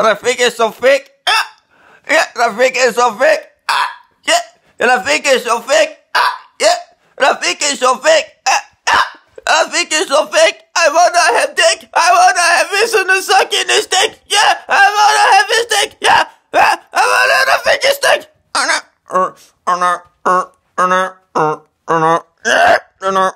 Rafiki is så fake. Ah! Ja, Rafiki er så fake. Ah! Ja, Rafiki er så fake. Ah! Ja, Rafiki er så fake. Ah! Ah! Rafiki er så fake. I wanna have dick. I wanna have this and the suck in this dick. Yeah, I wanna have this dick. Yeah. I wanna have a finger stick. Uh, uh, uh, uh, uh. うん、うぬ、うぬ、えうぬ、